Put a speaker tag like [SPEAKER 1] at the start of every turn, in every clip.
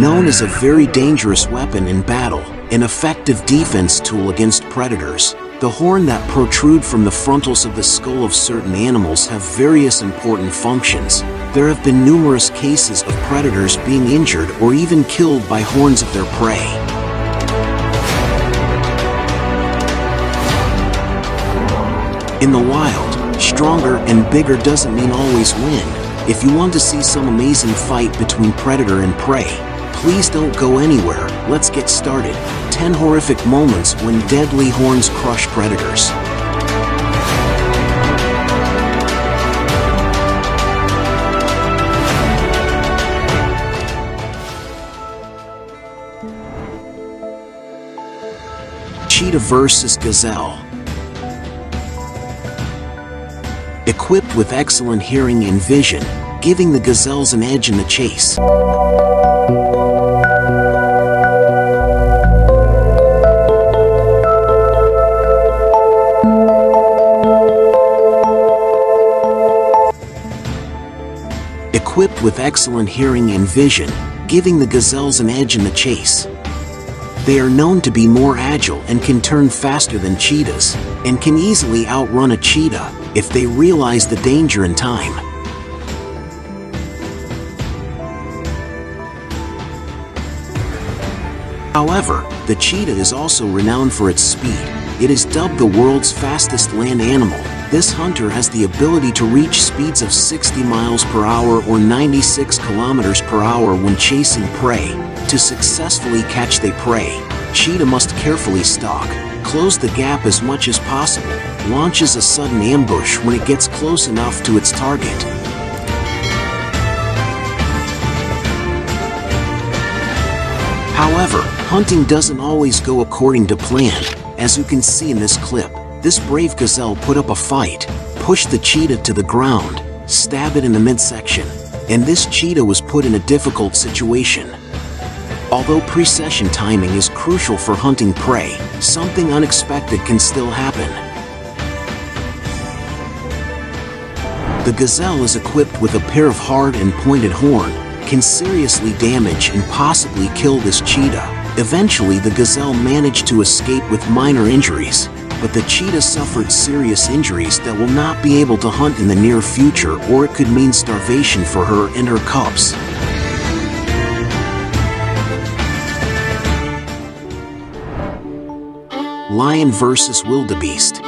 [SPEAKER 1] known as a very dangerous weapon in battle, an effective defense tool against predators. The horn that protrude from the frontals of the skull of certain animals have various important functions. There have been numerous cases of predators being injured or even killed by horns of their prey. In the wild, stronger and bigger doesn't mean always win. If you want to see some amazing fight between predator and prey, please don't go anywhere, let's get started. 10 horrific moments when deadly horns crush predators. Cheetah versus Gazelle Equipped with excellent hearing and vision, giving the gazelles an edge in the chase. Equipped with excellent hearing and vision, giving the gazelles an edge in the chase. They are known to be more agile and can turn faster than cheetahs, and can easily outrun a cheetah if they realize the danger in time. However, the cheetah is also renowned for its speed. It is dubbed the world's fastest land animal. This hunter has the ability to reach speeds of 60 miles per hour or 96 kilometers per hour when chasing prey. To successfully catch their prey, cheetah must carefully stalk, close the gap as much as possible, launches a sudden ambush when it gets close enough to its target. However, hunting doesn't always go according to plan. As you can see in this clip, this brave gazelle put up a fight, pushed the cheetah to the ground, stabbed it in the midsection, and this cheetah was put in a difficult situation. Although precession timing is crucial for hunting prey, something unexpected can still happen. The gazelle is equipped with a pair of hard and pointed horn, can seriously damage and possibly kill this cheetah. Eventually the gazelle managed to escape with minor injuries, but the cheetah suffered serious injuries that will not be able to hunt in the near future or it could mean starvation for her and her cubs. Lion vs. Wildebeest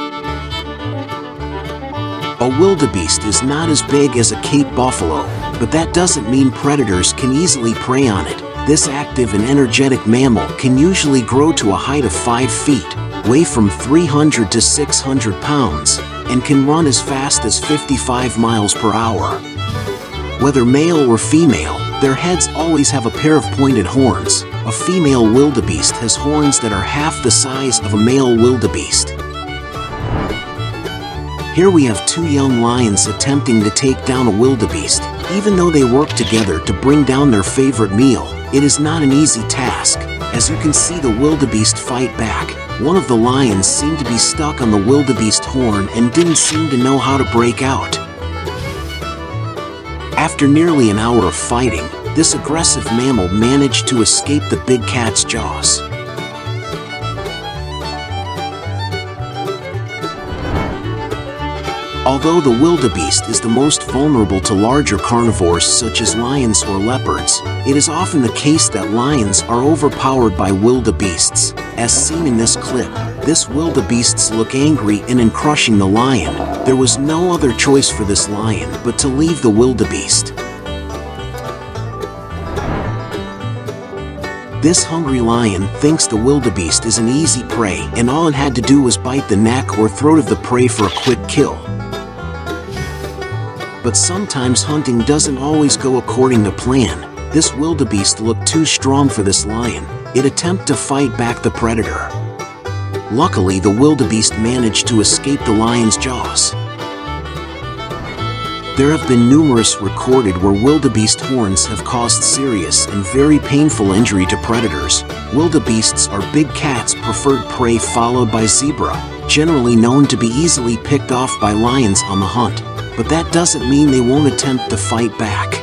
[SPEAKER 1] A wildebeest is not as big as a Cape buffalo, but that doesn't mean predators can easily prey on it. This active and energetic mammal can usually grow to a height of 5 feet, weigh from 300 to 600 pounds, and can run as fast as 55 miles per hour. Whether male or female, their heads always have a pair of pointed horns. A female wildebeest has horns that are half the size of a male wildebeest. Here we have two young lions attempting to take down a wildebeest. Even though they work together to bring down their favorite meal, it is not an easy task. As you can see the wildebeest fight back, one of the lions seemed to be stuck on the wildebeest horn and didn't seem to know how to break out. After nearly an hour of fighting, this aggressive mammal managed to escape the big cat's jaws. Although the wildebeest is the most vulnerable to larger carnivores such as lions or leopards, it is often the case that lions are overpowered by wildebeests. As seen in this clip, this wildebeests look angry and in crushing the lion. There was no other choice for this lion but to leave the wildebeest. This hungry lion thinks the wildebeest is an easy prey and all it had to do was bite the neck or throat of the prey for a quick kill. But sometimes hunting doesn't always go according to plan. This wildebeest looked too strong for this lion. It attempted to fight back the predator. Luckily, the wildebeest managed to escape the lion's jaws. There have been numerous recorded where wildebeest horns have caused serious and very painful injury to predators. Wildebeests are big cats' preferred prey followed by zebra, generally known to be easily picked off by lions on the hunt but that doesn't mean they won't attempt to fight back.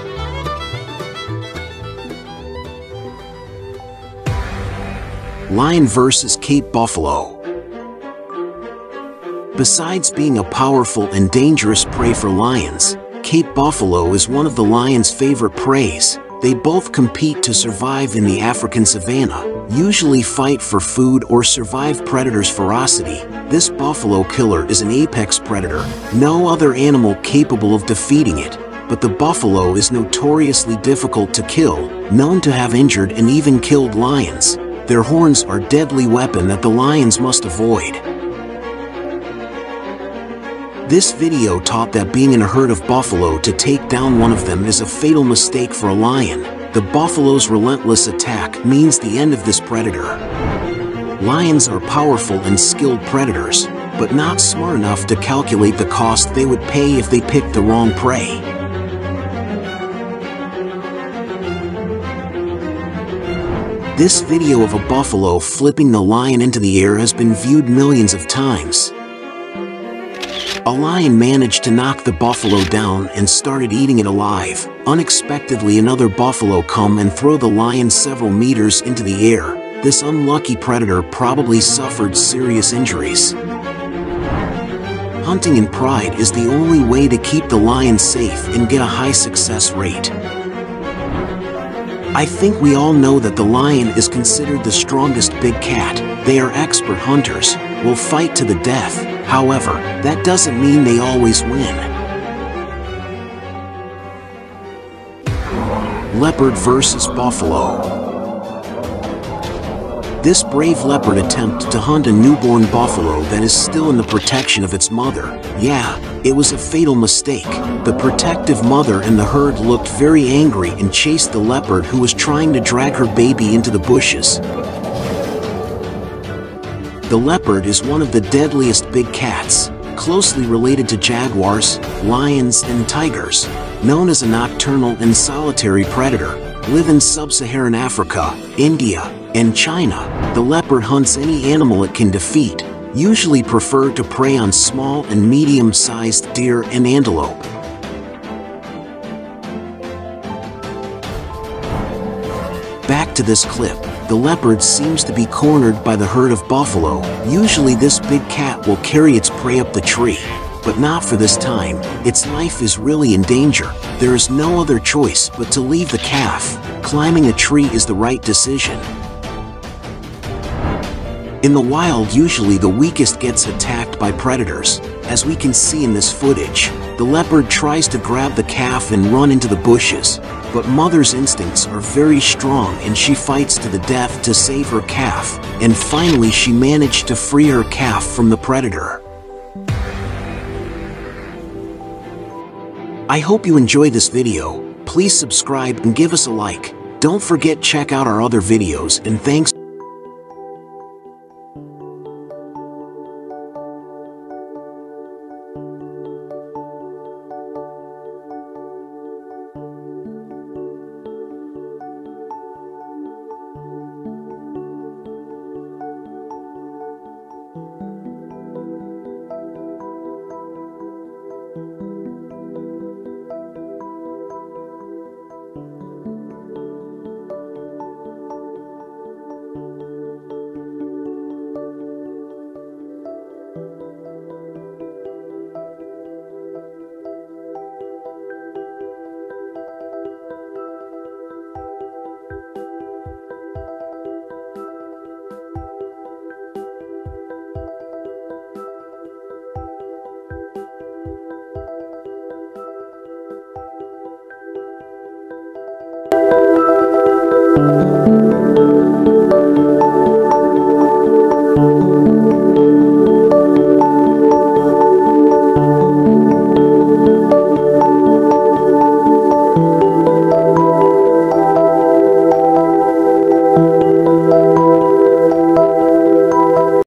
[SPEAKER 1] Lion versus Cape Buffalo Besides being a powerful and dangerous prey for lions, Cape Buffalo is one of the lion's favorite preys, they both compete to survive in the African savanna, usually fight for food or survive predators' ferocity. This buffalo killer is an apex predator, no other animal capable of defeating it, but the buffalo is notoriously difficult to kill, known to have injured and even killed lions. Their horns are deadly weapon that the lions must avoid. This video taught that being in a herd of buffalo to take down one of them is a fatal mistake for a lion. The buffalo's relentless attack means the end of this predator. Lions are powerful and skilled predators, but not smart enough to calculate the cost they would pay if they picked the wrong prey. This video of a buffalo flipping the lion into the air has been viewed millions of times. A lion managed to knock the buffalo down and started eating it alive. Unexpectedly another buffalo come and throw the lion several meters into the air. This unlucky predator probably suffered serious injuries. Hunting in pride is the only way to keep the lion safe and get a high success rate. I think we all know that the lion is considered the strongest big cat. They are expert hunters, will fight to the death. However, that doesn't mean they always win. Leopard versus Buffalo this brave leopard attempted to hunt a newborn buffalo that is still in the protection of its mother. Yeah, it was a fatal mistake. The protective mother and the herd looked very angry and chased the leopard who was trying to drag her baby into the bushes. The leopard is one of the deadliest big cats, closely related to jaguars, lions, and tigers. Known as a nocturnal and solitary predator, live in sub-Saharan Africa, India, and China, the leopard hunts any animal it can defeat, usually prefer to prey on small and medium-sized deer and antelope. Back to this clip, the leopard seems to be cornered by the herd of buffalo. Usually this big cat will carry its prey up the tree, but not for this time. Its life is really in danger. There is no other choice but to leave the calf. Climbing a tree is the right decision, in the wild usually the weakest gets attacked by predators. As we can see in this footage, the leopard tries to grab the calf and run into the bushes, but mother's instincts are very strong and she fights to the death to save her calf, and finally she managed to free her calf from the predator. I hope you enjoyed this video, please subscribe and give us a like. Don't forget check out our other videos and thanks